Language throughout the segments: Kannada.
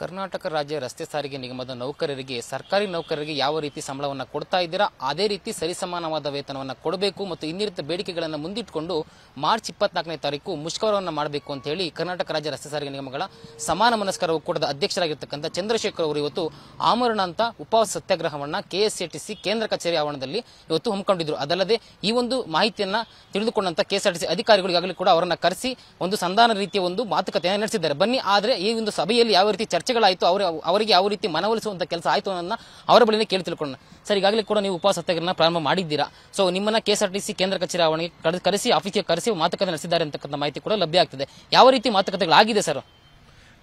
ಕರ್ನಾಟಕ ರಾಜ್ಯ ರಸ್ತೆ ಸಾರಿಗೆ ನಿಗಮದ ನೌಕರರಿಗೆ, ಸರ್ಕಾರಿ ನೌಕರರಿಗೆ ಯಾವ ರೀತಿ ಸಂಬಳವನ್ನು ಕೊಡ್ತಾ ಇದ್ದೀರಾ, ಅದೇ ರೀತಿ ಸರಿಸಮಾನವಾದ ವೇತನವನ್ನು ಕೊಡಬೇಕು ಮತ್ತು ಇನ್ನಿರಿತ ಬೇಡಿಕೆಗಳನ್ನು ಮುಂದಿಟ್ಟುಕೊಂಡು ಮಾರ್ಚ್ ಇಪ್ಪತ್ನಾಲ್ಕನೇ ತಾರೀಕು ಮುಷ್ಕರವನ್ನು ಮಾಡಬೇಕು ಅಂತ ಹೇಳಿ ಕರ್ನಾಟಕ ರಾಜ್ಯ ರಸ್ತೆ ಸಾರಿಗೆ ನಿಗಮಗಳ ಸಮಾನ ಮನಸ್ಕರ ಒಕ್ಕೂಟದ ಅಧ್ಯಕ್ಷರಾಗಿರ್ತಕ್ಕಂಥ ಚಂದ್ರಶೇಖರ್ ಅವರು ಇವತ್ತು ಆಮರಣ ಅಂತ ಉಪವಾಸ ಸತ್ಯಾಗ್ರಹವನ್ನು ಕೆಎಸ್ಆರ್ಟಿಸಿ ಕೇಂದ್ರ ಕಚೇರಿ ಆವರಣದಲ್ಲಿ ಇವತ್ತು ಹಮ್ಮಿಕೊಂಡಿದ್ರು. ಅದಲ್ಲದೆ ಈ ಒಂದು ಮಾಹಿತಿಯನ್ನು ತಿಳಿದುಕೊಂಡಂತ ಕೆಎಸ್ಆರ್ಟಿಸಿ ಅಧಿಕಾರಿಗಳು ಈಗಾಗಲೇ ಕೂಡ ಅವರನ್ನು ಕರೆಸಿ ಒಂದು ಸಂಧಾನ ರೀತಿಯ ಒಂದು ಮಾತುಕತೆಯನ್ನು ನಡೆಸಿದ್ದಾರೆ. ಬನ್ನಿ, ಆದರೆ ಈ ಒಂದು ಸಭೆಯಲ್ಲಿ ಯಾವ ರೀತಿ ಚರ್ಚೆಗಳಾಯಿತು, ಅವರು, ಅವರಿಗೆ ಯಾವ ರೀತಿ ಮನವೊಲಿಸುವಂಥ ಕೆಲಸ ಆಯಿತು ಅನ್ನೋದನ್ನ ಅವರ ಬಳಿನೇ ಕೇಳಿ ತಿಳ್ಕೊಳ್ಳೋಣ. ಸರ್, ಈಗಾಗಲೇ ಕೂಡ ನೀವು ಉಪವಾಸ ಸತ್ಯಾಗ್ರಹ ಪ್ರಾರಂಭ ಮಾಡಿದ್ದೀರಾ? ಸೊ ನಿಮ್ಮನ್ನ ಕೆಎಸ್ಆರ್ಟಿಸಿ ಕೇಂದ್ರ ಕಚೇರಿ ಆವರಣಕ್ಕೆ ಕರೆ- ಕರೆಸಿ ಆಫೀಸ್ಗೆ ಕರೆಸಿ ಮಾತುಕತೆ ನಡೆಸಿದ್ದಾರೆ ಅಂತಕ್ಕಂಥ ಮಾಹಿತಿ ಕೂಡ ಲಭ್ಯ ಆಗ್ತದೆ. ಯಾವ ರೀತಿ ಮಾತುಕತೆಗಳಾಗಿದೆ, ಸರ್?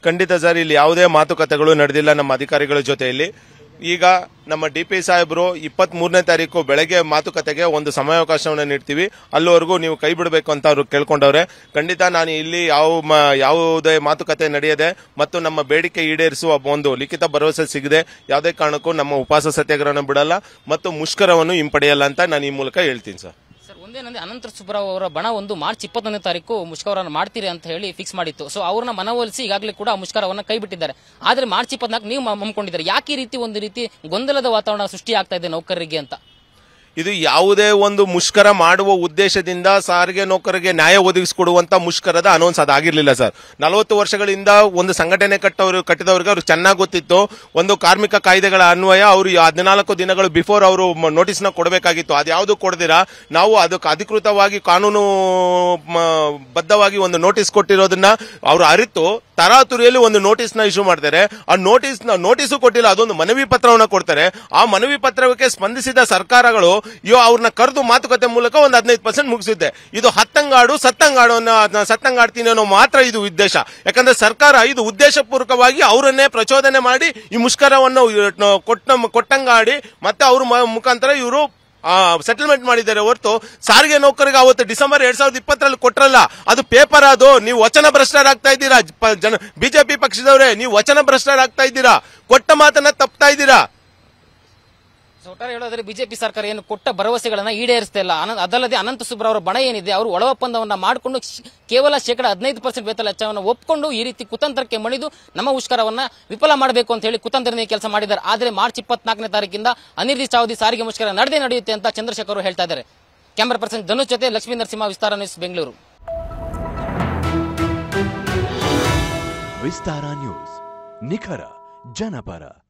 ಖಂಡಿತ ಸರ್, ಇಲ್ಲಿ ಯಾವುದೇ ಮಾತುಕತೆಗಳು ನಡೆದಿಲ್ಲ ನಮ್ಮ ಅಧಿಕಾರಿಗಳ ಜೊತೆಯಲ್ಲಿ. ಈಗ ನಮ್ಮ ಡಿ ಪಿ ಸಾಹೇಬರು ಇಪ್ಪತ್ತ್ ಮೂರನೇ ತಾರೀಕು ಬೆಳಗ್ಗೆ ಮಾತುಕತೆಗೆ ಒಂದು ಸಮಯಾವಕಾಶವನ್ನು ನೀಡ್ತೀವಿ. ಅಲ್ಲಿವರೆಗೂ ನೀವು ಕೈ ಬಿಡಬೇಕು ಅಂತ ಅವರು ಕೇಳ್ಕೊಂಡವ್ರೆ. ಖಂಡಿತ ನಾನು ಇಲ್ಲಿ ಯಾವ ಯಾವುದೇ ಮಾತುಕತೆ ನಡೆಯದೆ ಮತ್ತು ನಮ್ಮ ಬೇಡಿಕೆ ಈಡೇರಿಸುವ ಒಂದು ಲಿಖಿತ ಭರವಸೆ ಸಿಗದೆ ಯಾವುದೇ ಕಾರಣಕ್ಕೂ ನಮ್ಮ ಉಪವಾಸ ಸತ್ಯಾಗ್ರಹವನ್ನು ಬಿಡಲ್ಲ ಮತ್ತು ಮುಷ್ಕರವನ್ನು ಹಿಂಪಡೆಯಲ್ಲ ಅಂತ ನಾನು ಈ ಮೂಲಕ ಹೇಳ್ತೀನಿ ಸರ್. ಸರ್ ಅನಂತರ ಅನಂತ ಸುಬ್ಬರಾವ್ ಅವರ ಬಣ ಒಂದು ಮಾರ್ಚ್ ಇಪ್ಪತ್ತೊಂದನೇ ತಾರೀಕು ಮುಷ್ಕರವನ್ನು ಮಾಡ್ತೀರಿ ಅಂತ ಹೇಳಿ ಫಿಕ್ಸ್ ಮಾಡಿತ್ತು. ಸೊ ಅವ್ರನ್ನ ಮನವೊಲಿಸಿ ಈಗಾಗಲೇ ಕೂಡ ಮುಷ್ಕರವನ್ನ ಕೈ ಬಿಟ್ಟಿದ್ದಾರೆ ಆದ್ರೆ ಮಾರ್ಚ್ ಇಪ್ಪತ್ನಾಲ್ಕು ನೀವು ಹಮ್ಮಿಕೊಂಡಿದ್ದಾರೆ ಯಾಕೆ ರೀತಿ ಒಂದು ರೀತಿ ಗೊಂದಲದ ವಾತಾವರಣ ಸೃಷ್ಟಿ ಆಗ್ತಾ ಇದೆ ನೌಕರರಿಗೆ ಅಂತ? ಇದು ಯಾವುದೇ ಒಂದು ಮುಷ್ಕರ ಮಾಡುವ ಉದ್ದೇಶದಿಂದ ಸಾರಿಗೆ ನೌಕರರಿಗೆ ನ್ಯಾಯ ಒದಗಿಸಿಕೊಡುವಂತ ಮುಷ್ಕರದ ಅನೌನ್ಸ್ ಅದಾಗಿರ್ಲಿಲ್ಲ ಸರ್ ನಲವತ್ತು ವರ್ಷಗಳಿಂದ ಒಂದು ಸಂಘಟನೆ ಕಟ್ಟವರು, ಕಟ್ಟಿದವರಿಗೆ ಅವ್ರಿಗೆ ಚೆನ್ನಾಗಿ ಗೊತ್ತಿತ್ತು. ಒಂದು ಕಾರ್ಮಿಕ ಕಾಯ್ದೆಗಳ ಅನ್ವಯ ಅವರು ಹದಿನಾಲ್ಕು ದಿನಗಳು ಬಿಫೋರ್ ಅವರು ನೋಟಿಸ್ನ ಕೊಡಬೇಕಾಗಿತ್ತು. ಅದ್ಯಾವುದು ಕೊಡದಿರ? ನಾವು ಅದಕ್ಕೆ ಅಧಿಕೃತವಾಗಿ ಕಾನೂನು ಬದ್ಧವಾಗಿ ಒಂದು ನೋಟಿಸ್ ಕೊಟ್ಟಿರೋದನ್ನ ಅವರು ಅರಿತು. ತರಾತುರಿಯಲ್ಲಿ ಒಂದು ನೋಟಿಸ್ನ ಇಶ್ಯೂ ಮಾಡ್ತಾರೆ. ಆ ನೋಟಿಸ್ ನೋಟಿಸು ಕೊಟ್ಟಿಲ್ಲ, ಅದೊಂದು ಮನವಿ ಪತ್ರವನ್ನ ಕೊಡ್ತಾರೆ. ಆ ಮನವಿ ಪತ್ರಕ್ಕೆ ಸ್ಪಂದಿಸಿದ ಸರ್ಕಾರಗಳು ಇವ್ ಅವ್ರನ್ನ ಕರೆದು ಮಾತುಕತೆ ಮೂಲಕ ಒಂದು ಹದಿನೈದು ಪರ್ಸೆಂಟ್ ಮುಗಿಸಿದ್ದೆ. ಇದು ಹತ್ತಂಗಾಡು, ಸತ್ತಂಗಾಡು ಸತ್ತಂಗಾಡ್ತೀನಿ ಅನ್ನೋ ಮಾತ್ರ ಇದು ಉದ್ದೇಶ. ಯಾಕಂದ್ರೆ ಸರ್ಕಾರ ಇದು ಉದ್ದೇಶಪೂರ್ವಕವಾಗಿ ಅವರನ್ನೇ ಪ್ರಚೋದನೆ ಮಾಡಿ, ಈ ಮುಷ್ಕರವನ್ನು ಕೊಟ್ಟ, ಕೊಟ್ಟಂಗಾಡಿ, ಮತ್ತೆ ಅವ್ರ ಮುಖಾಂತರ ಇವರು ಸೆಟಲ್ಮೆಂಟ್ ಮಾಡಿದ್ದಾರೆ ಹೊರತು ಸಾರಿಗೆ ನೌಕರಿಗೆ ಅವತ್ತು ಡಿಸೆಂಬರ್ ಎರಡ್ ಸಾವಿರದ ಇಪ್ಪತ್ತರಲ್ಲಿ ಕೊಟ್ರಲ್ಲ. ಅದು ಪೇಪರ್ ಅದು. ನೀವು ವಚನ ಭ್ರಷ್ಟರಾಗ್ತಾ ಇದ್ದೀರಾ ಜನ, ಬಿಜೆಪಿ ಪಕ್ಷದವರೇ, ನೀವು ವಚನ ಭ್ರಷ್ಟರಾಗ್ತಾ ಇದ್ದೀರಾ. ಕೊಟ್ಟ ಮಾತನ್ನ ತಪ್ತಾ ಇದ್ದೀರಾ. ಒಟ್ಟಾರೆ ಹೇಳೋದ್ರೆ ಬಿಜೆಪಿ ಸರ್ಕಾರ ಏನು ಕೊಟ್ಟ ಭರವಸೆಗಳನ್ನ ಈಡೇರಿಸ್ತಾ ಇಲ್ಲ. ಅನ- ಅದಲ್ಲದೆ ಅನಂತ ಸುಬ್ರ ಅವರ ಬಣ ಏನಿದೆ, ಅವರು ಒಳ ಒಪ್ಪಂದವನ್ನ ಮಾಡಿಕೊಂಡು ಕೇವಲ ಶೇಕಡ ಹದಿನೈದು ಪರ್ಸೆಂಟ್ ವೇತನ ವೆಚ್ಚವನ್ನು ಒಪ್ಪಿಕೊಂಡು ಈ ರೀತಿ ಕುತಂತ್ರಕ್ಕೆ ಮಣಿದು ನಮ್ಮ ಮುಷ್ಕರವನ್ನ ವಿಫಲ ಮಾಡಬೇಕು ಅಂತ ಹೇಳಿ ಕುತಂತ್ರನೇ ಕೆಲಸ ಮಾಡಿದ್ದಾರೆ. ಆದರೆ ಮಾರ್ಚ್ ಇಪ್ಪತ್ನಾಲ್ಕನೇ ತಾರೀಕಿಂದ ಅನಿರ್ದಿಷ್ಟಾವಧಿ ಸಾರಿಗೆ ಮುಷ್ಕರ ನಡೆದೇ ನಡೆಯುತ್ತೆ ಅಂತ ಚಂದ್ರಶೇಖರ್ ಅವರು ಹೇಳ್ತಾ ಇದ್ದಾರೆ. ಕ್ಯಾಮರಾ ಪರ್ಸನ್ ಧನುಷ್ ಜೊತೆ ಲಕ್ಷ್ಮೀ ನರಸಿಂಹ, ವಿಸ್ತಾರ ನ್ಯೂಸ್, ಬೆಂಗಳೂರು. ವಿಸ್ತಾರ ನ್ಯೂಸ್, ನಿಖರ, ಜನಪರ.